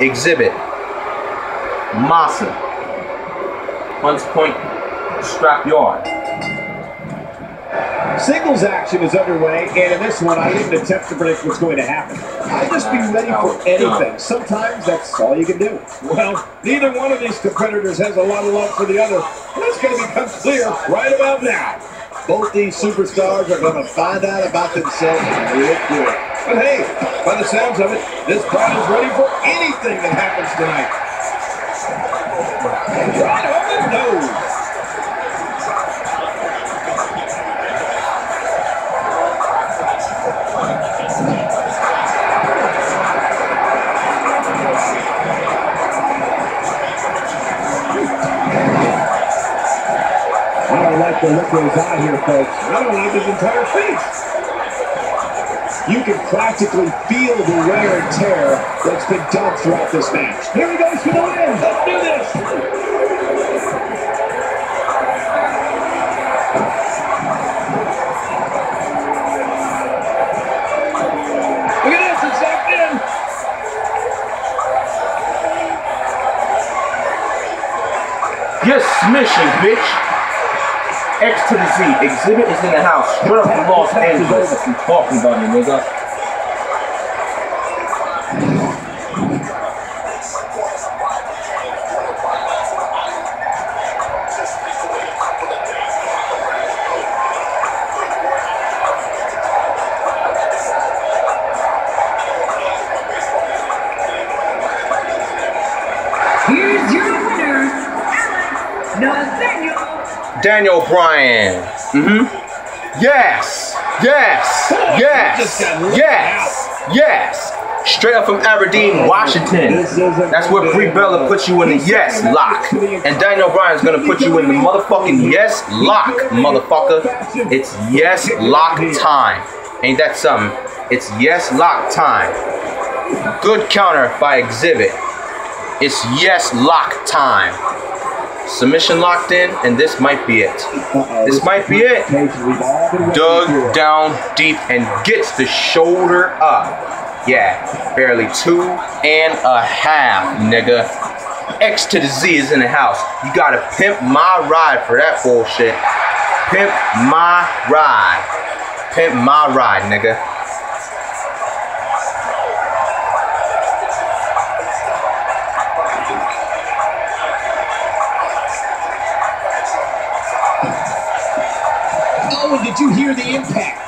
Xzibit. Masa. Hunts Point Scrapyard. Singles action is underway, and in this one, I didn't attempt to predict what's going to happen. I'll just be ready for anything. Sometimes that's all you can do. Well, neither one of these competitors has a lot of love for the other. That's going to become clear right about now. Both these superstars are going to find out about themselves real quick. But hey, by the sounds of it, this crowd is ready for anything that happens tonight. Right on the nose. I don't like the look of his eye here, folks. I don't like his entire face. You can practically feel the wear and tear that's been done throughout this match. Here he goes for the win. Let's do this. Look at this, it's locked in. Mission, bitch. X to the Z. Xzibit is in the house. Straight up from Los Angeles. What you talking about, you nigga? Here's your winner, Alex Nathaniel. Daniel Bryan. Mm-hmm. Yes. Yes. Yes. Yes. Yes. Straight up from Aberdeen, Washington. That's where Brie Bella puts you in the yes lock. And Daniel Bryan's gonna put you in the motherfucking yes lock, motherfucker. It's yes lock time. Ain't that something? It's yes lock time. Good counter by Xzibit. It's yes lock time. Submission locked in, and this might be it. This might be it. Dug down deep and gets the shoulder up. Yeah, barely two and a half, nigga. X to the Z is in the house. You gotta pimp my ride for that bullshit. Pimp my ride. Pimp my ride, nigga. Oh, and did you hear the impact?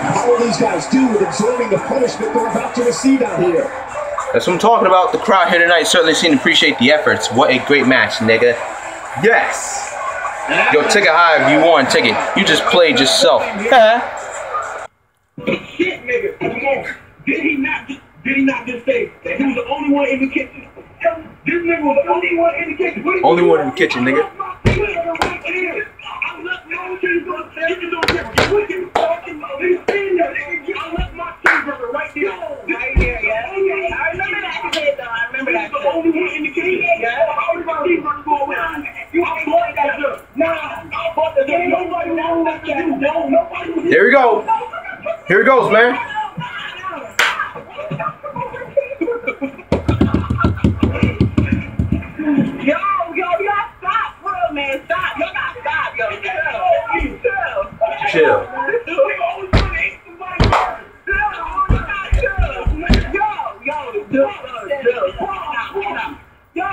How will these guys do with absorbing the punishment they're about to receive out here? That's what I'm talking about. The crowd here tonight certainly seem to appreciate the efforts. What a great match, nigga. Yes. Yo, take it high if you want. Take it. You just played yourself. Shit, nigga. Come on. Did he not? Did he not just say that he was the only one in the kitchen? This nigga was the only one in the kitchen. Only one in the kitchen, nigga. Here we go. Here it goes, man. Yo, yo, y'all stop, bro, man. Stop. Y'all got to stop, yo. Chill. Chill. Yo, yo, chill, chill. Stop, stop. Yo,